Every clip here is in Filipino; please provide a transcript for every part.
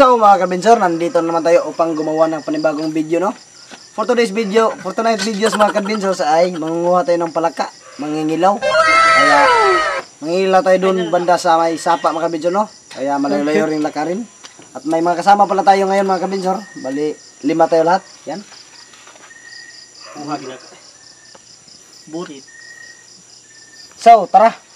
So mga kabinser, nandito naman tayo upang gumawa ng panibagong video no. For today's video, for tonight's videos mga kabinser ay mangunguha tayo ng palaka, mangingilaw. Kaya mangingilaw tayo doon banda sa may sapa mga kabinser no. Kaya malayo-layo rin lakarin. At may mga kasama pala tayo ngayon mga kabinser. Bali, lima tayo lahat. Yan. Burit. So, tara.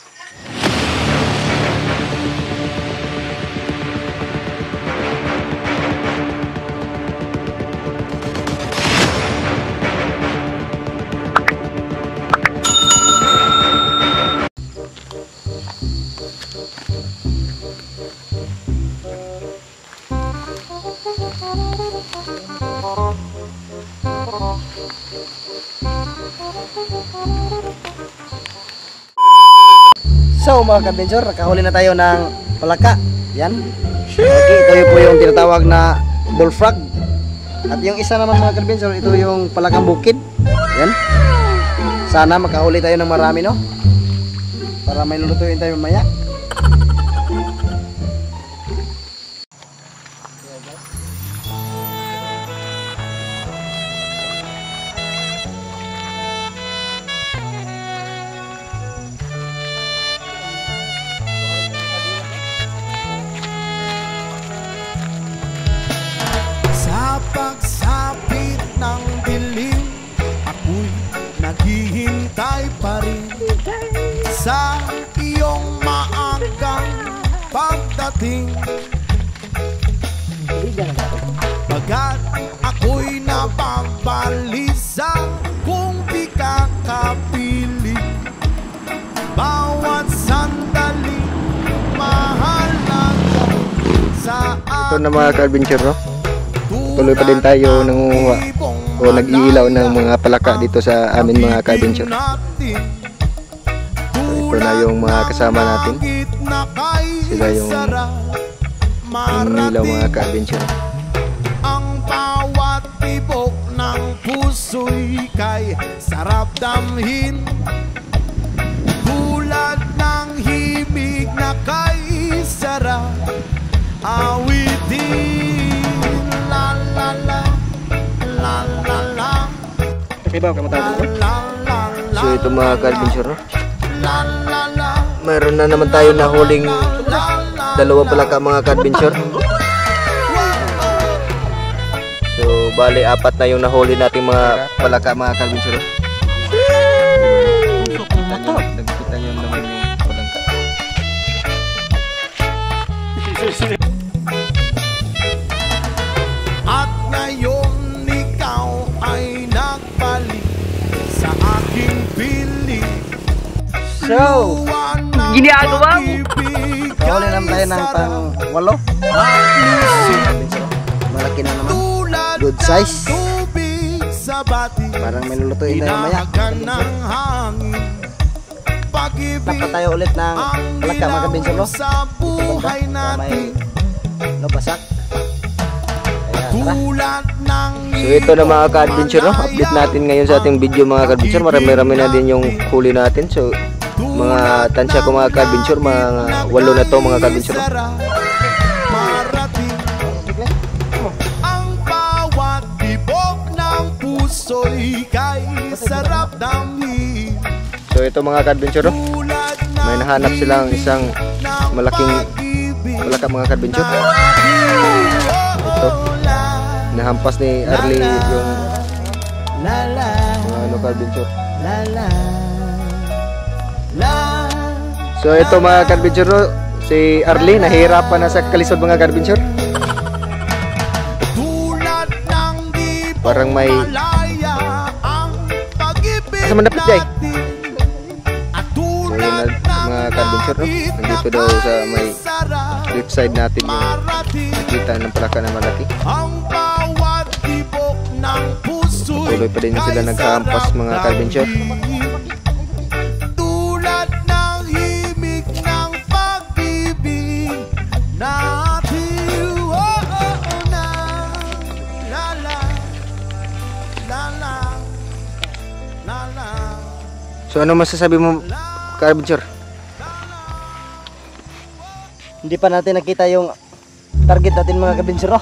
So mga kabinser, nakahuli na tayo ng palaka. Yan. Okay, ito po yung tinatawag na bullfrog. At yung isa naman mga kabinser, ito yung palakang bukid. Yan. Sana makahuli tayo ng marami no. Para may lulutuin tayo mamaya. Napabalisa Kung di ka kapiling Bawat sandali mahalaga sa Ito na mga ka-adventure no? Tuloy pa din tayo nangunguha o nag-iilaw ng mga palaka dito sa amin mga ka-adventure. ito na yung mga kasama natin. Sila yung nangingilaw mga ka-adventure. Puso'y kay sarap damhin. Tulad ng himig na kay sarap awitin. La la la, la la la, Ibaw ka la So ito mga ka-adventure no? Mayroon na naman tayo na huling dalawang palaka mga ka-adventure. Bali apat na yung nahuli nating mga palaka mga ka-adventure. Nagkita nyo naman yung palangka. At ngayon ikaw ay nagbalik sa aking piling So, Ginagawa mo? kahuli naman tayo ng pang walo. Malaki na naman. Good size. Parang may lulutuin tayo mamaya. Dapat tayo ulit ng ang palaka mga ilaw sa buhay Sa may ng So ito na mga ka-adventure no? Update natin ngayon sa ating video mga ka-adventure. Marami-rami na din yung huli natin. So mga tansya ko mga ka-adventure, mga walo na to mga ka-adventure. no? Ito mga ka-adventure, no? Tulad may nahanap silang isang malaking palaka mga ka-adventure. Ito, nahampas ni Arlie yung mga ano la So ito mga ka-adventure, no? si Arlie nahihirapan na sa kalisod mga di Parang may malaya ang pag-ibig no? nandito daw sa may left side natin yung marating kita ng palaka na malaki. ang bawat tibok ng puso Tuloy pa din sila naghahampas mga ka-adventure. Tulad ng himig ng pag-ibig Hindi pa natin nakita yung target natin mga kabinser no.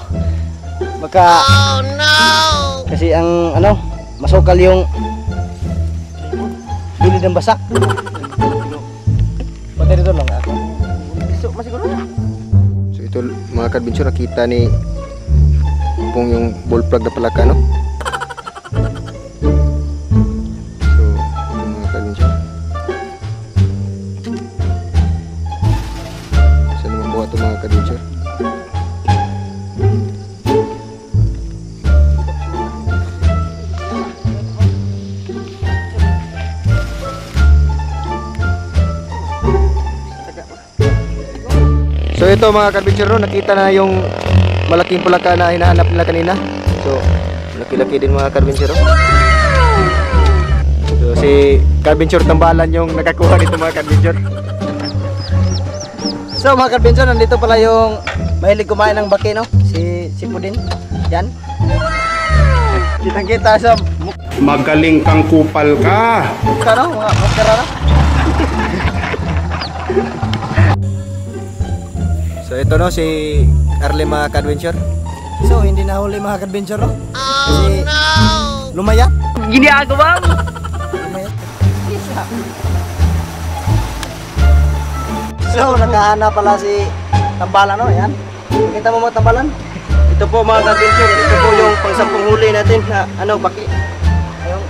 Baka Oh no! kasi ang ano, masukal yung gilid ng basak. Pati dito lang ako. Gusto masiguro na. So ito mga ka-adventure nakita ni Pong yung bull plug na palaka no. Ito mga no, nakita na yung malaking palaka na hinahanap nila kanina. So laki-laki din mga no. So si ka-adventure tambalan yung nakakuha dito mga ka-adventure. So mga kabinser, nandito pala yung mahilig kumain ng baki no. Si si Pudin. Yan. Kitang kita sa Magaling kang kupal ka. mukha no, mga maskara no. So ito no si Arle mga ka-adventure. So hindi nahuli mga kabinser no. Kasi lumayat. Ginagawa mo! Lumayat. Isa. So nakahanap pala si Tambalan no, yan. Kita mo mga Tambalan? Ito po mga ka-adventure, ito po yung pangsampung huli natin na ano, baki. Yung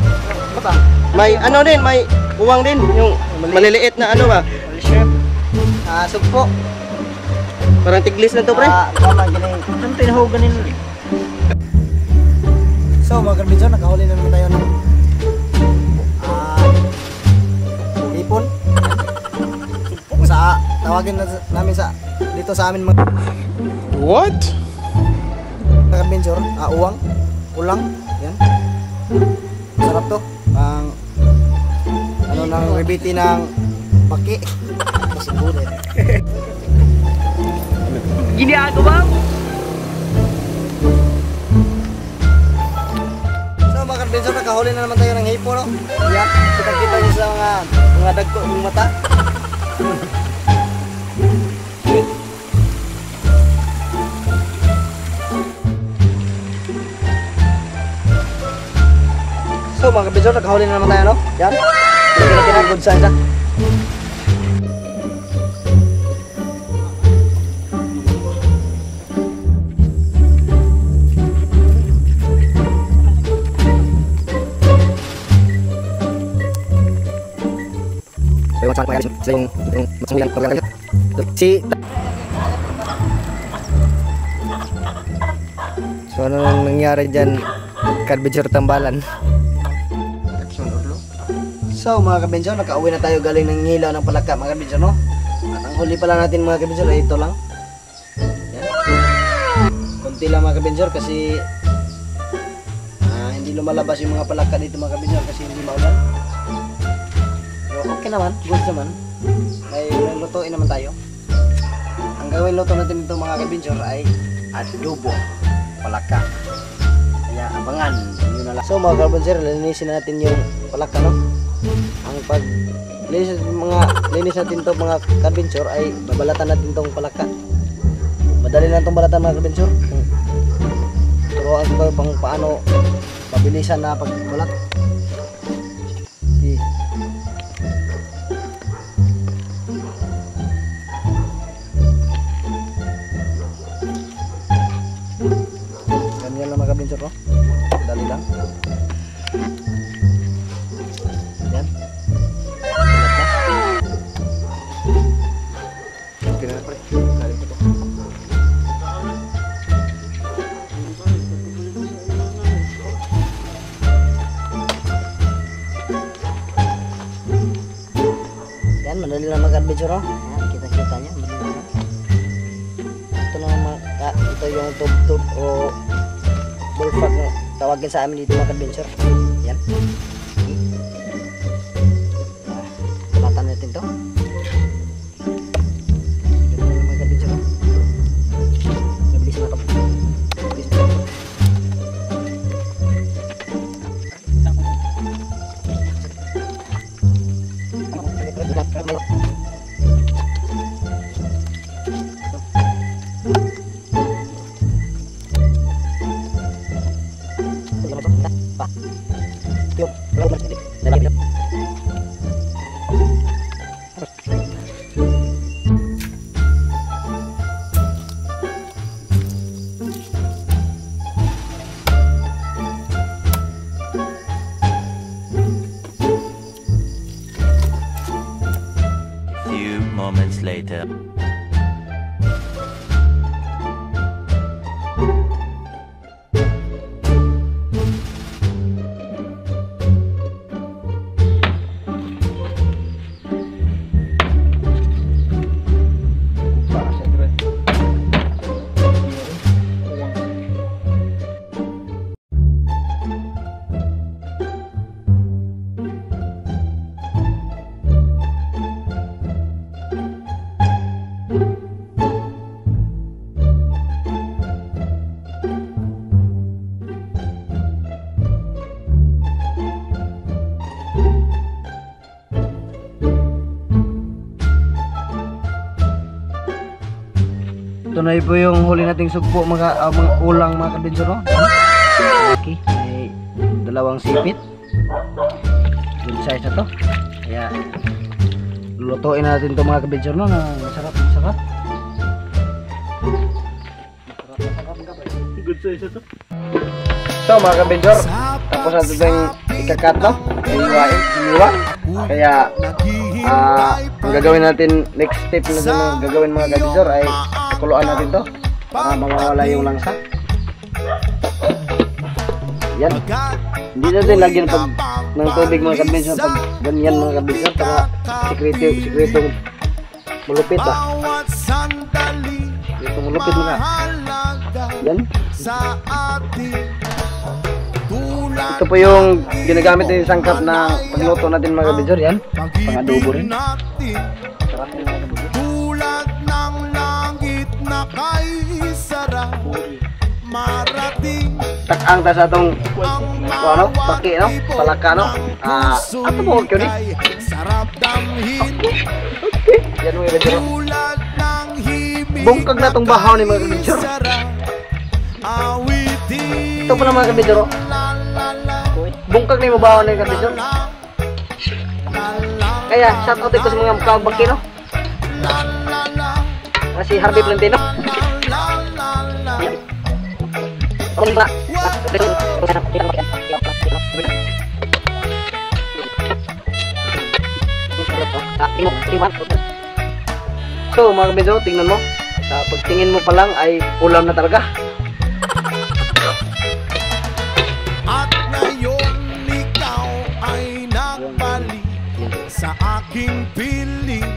bata. May ano din, may uwang din, yung maliliit na ano ba? Ah, sugpo. Parang tiglis na to pre. Ah, tama gining. Ano tinahugan nila? So mga kabinser, nakahuli na naman tayo ng ah, ipon. Sa tawagin na namin sa dito sa amin mga What? kabinser, ah, uwang, ulang, yan. Sarap to. Ang ano nang ribiti ng baki. Kasi bulit. Ginagawa mo? So mga kabinser, nakahuli na naman tayo ng hipo, no? Yan, kita-kita niyo sa mga mga dagko ng mata. So mga kabinser, nakahuli na naman tayo, no? Yan. Na good size, ha? Sila yung yung masamihan pagkakal. Si So ano nang nangyari dyan ka-adventure tambalan? So mga kabinser, nakauwi na tayo galing ng ngilaw ng palaka mga kabinser, no? At ang huli pala natin mga kabinser ay ito lang. Yan. Kunti lang mga kabinser kasi ah, hindi lumalabas yung mga palaka dito mga kabinser kasi hindi maulan. Pero okay naman, good naman. May lutuin naman tayo. Ang gawin luto natin dito mga kabinser ay adobo palaka. Kaya abangan. Yun na. So mga kabinser, linisin na natin yung palaka, no? ang pag linis mga linis natin to mga adventure ay babalatan natin tong palaka madali lang tong balatan mga adventure turuan ko kayo pang paano mabilisan na pagbalat Yan, madali lang mag-adventure, oh. Yan, kita-kita niya, madali lang. Ito lang mga, ah, ito yung tub-tub o bullfrog na tawagin sa amin dito mag-adventure. Yan. Ito na po yung huli nating sugpo mga, ah, mga ulang mga kadbensor no? Okay, may dalawang sipit. Good size na to. Kaya lulutuin natin to mga kadbensor no na masarap, masarap. Good size ito. So mga kabendor, tapos natin ito yung ikakat no? Iwain, iwa. Kaya, ah, ang gagawin natin, next step na gagawin mga kabendor ay kuluan natin to para mawawala yung langsa. Yan. Hindi natin lagyan pag ng tubig mga kabendor pag ganyan mga kabendor para sikreto, sikreto malupit ah. Sikreto malupit halaga Yan. Ito po yung ginagamit ng sangkap na pagluto natin mga kabendor. Yan. Pang-adobo rin. natin Sarap din langit na kay sarap Marating takang ta sa atong ang ano, paki no, palaka no. Ah, ato mo ko ni. kay sarap damhin Yan mo ibedro. Tulad ng himig Bungkag na tong bahaw ni mga kabidyo. sarap Awitin Ito pala mga kabidyo. la la la Bungkag ni mo bahaw ni kabidyo. la la la Kaya shout out ko sa mga mukha bakino. la la la Si Harvey Plantino. Kung ba? So mga kabidyo, tingnan mo. Sa pagtingin mo pa lang ay ulam na talaga. At ngayon ikaw ay nagbalik sa aking piling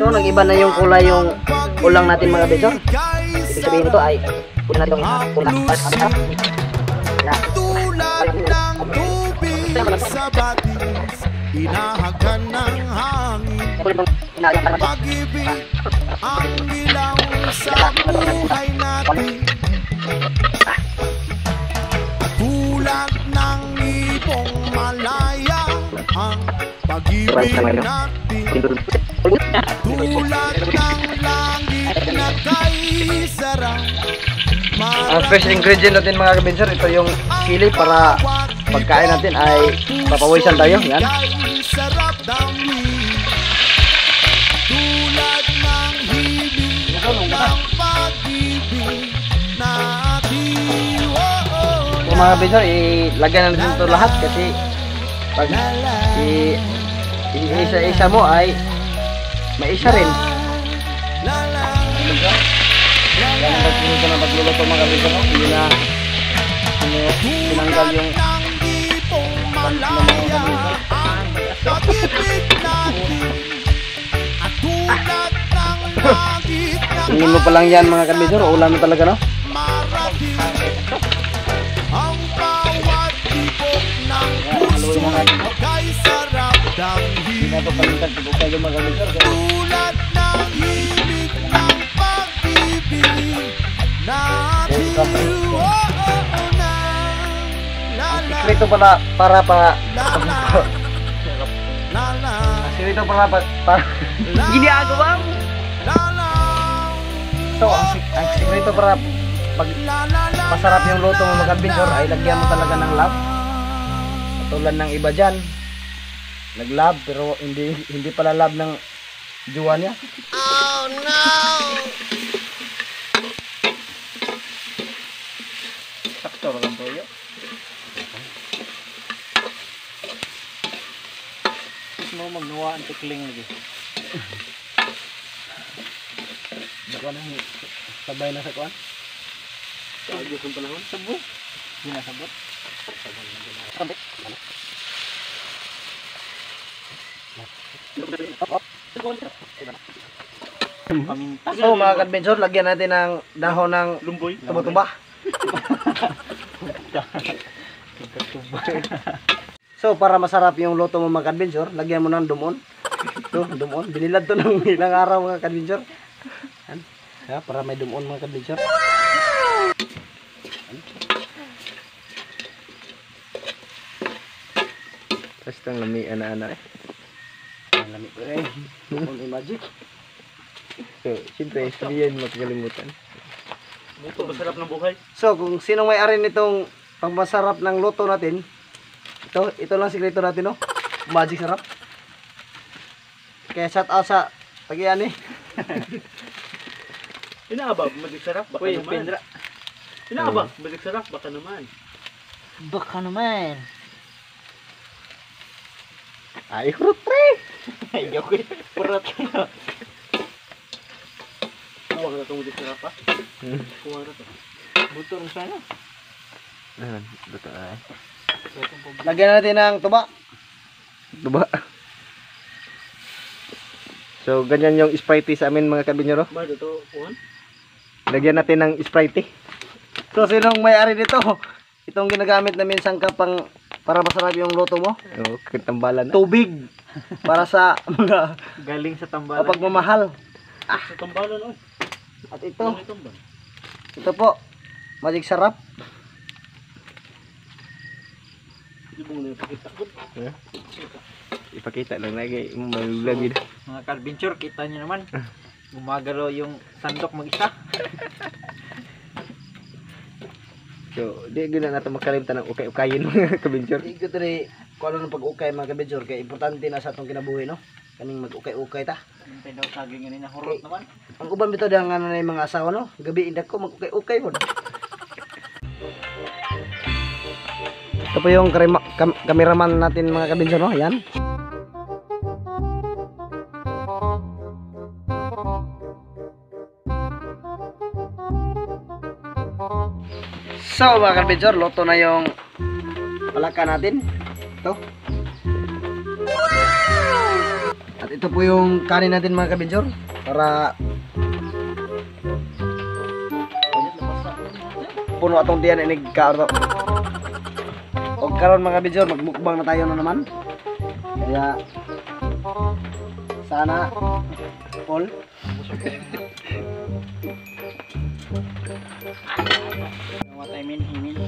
So nag-iba na yung kulay yung ulang natin mga kabidyo. Ibig sabihin nito ay yung ulam. Tulad ng tubig sa batis Inahagan ng hangin. Pag-ibig ang ilaw sa buhay natin. Tulad ng ibong malaya Ang pag-ibig natin. Tulad ng langit na kay Ang special ingredient natin mga kabinser, ito yung sili para pagkain natin ay papawisan tayo. Yan. So mga kabinser, ilagyan na natin ito lahat kasi pag i isa-isa mo ay may isa rin. Ang pagpunta ng pagluluto mga kabinser. no? Hindi na ano, tinanggal yung na tingin mo pa lang yan mga kabinser, ulam na talaga no? ang bawat tibok ng puso kay sarap Hindi na ito palitan pag ukay yung mga kabinser. Oh, oh, oh, la Sikreto pala para pa la Sikreto pala pa, para ginagawa mo. So, ang, sik- ang sikreto para pag masarap yung luto mo kabinser ay lagyan mo talaga ng lab. Katulad ng iba dyan. Nag-lab pero hindi hindi pala lab ng juwa niya. Sakto lang po yun. Mo magnawa ang tikling lagi. Baka na sabay na sa kuan. Ayos yung panahon. Sabo. Ginasabot. So mga kadbensor, lagyan natin ng dahon ng Lumboy. tuba-tuba. So para masarap yung luto mo mga kadbensor, lagyan mo ng dumon. Ito, dumon. Binilad to ng ilang araw mga kadbensor. Yan. Ya, para may dumon mga kadbensor. Basta lami ana-ana eh. Ang lamig ko eh. Dumon magic. So, siyempre, sabihin magkalimutan. Ito, masarap ng buhay. So, kung sino may-ari nitong pangmasarap ng luto natin, ito, ito lang sikreto natin, no? Magic sarap. Kaya shout out sa tagiyan eh. Inaabag, magic sarap, baka Uy, naman. Pendra. Inaabag, magic sarap, baka naman. Baka naman. Ay, kurot pre! Ay, joke. Purat ka na. Kuha ka na itong magic sarap, ha? Kuha na to. Buto rin sana. Ah, betul ay. Lagyan natin ng tuba. Diba? So, ganyan yung Sprite sa amin mga kabinyero. Lagyan natin ng Sprite. So, sinong may-ari nito? Itong ginagamit namin sangka pang para masarap yung luto mo. Oh, kitambalan na. Tubig. Para sa mga Galing sa tambalan. pagmamahal. Sa tambalan, oh. At ito, ito po. Magic sarap. Mo na ipakita lang lagi. Malulagi na. Mga carpenter, kita nyo naman. Gumagalaw yung sandok mag-isa. So, di gina natin makalimtan ng ukay-ukayin mga. Hindi ko tiri kung ano ng pag-ukay mga kabidyor. Kaya importante na sa itong kinabuhi, no? Kaning mag-ukay-ukay ta. Hintay daw saging ganun na hurot naman. Ang uban bitaw ang ano na yung mga asawa, no? Gabi indak ko mag-ukay-ukay mo. Ito po yung kam, cameraman natin mga kabidyor, no? Yan. So mga kabidyor, loto na yung palaka natin. Ito. At ito po yung kanin natin mga kabidyor. Para puno atong tiyan inig kaarto. Karon mga kabidyor, magmukbang na tayo na naman. Kaya sana all What I mean, himin.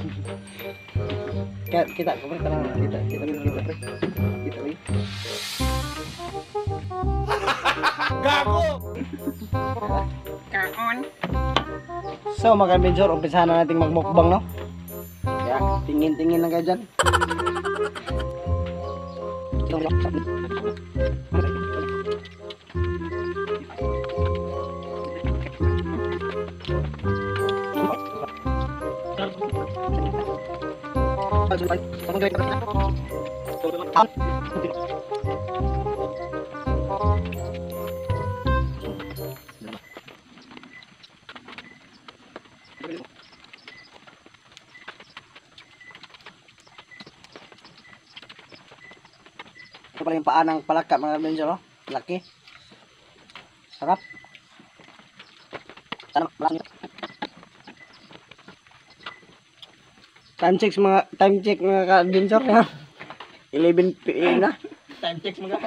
Kaya kita, kita, kita, kita, kita, kita, kita, pre. kita, pre. So mga major, umpisahan na natin magmukbang no. Kaya tingin-tingin lang kayo dyan. Ito pala yung paa ng palaka mga major no. Laki. Sarap. Malaki. Time check mga time check mga ka-adventure. 11 PM na. Time checks mga.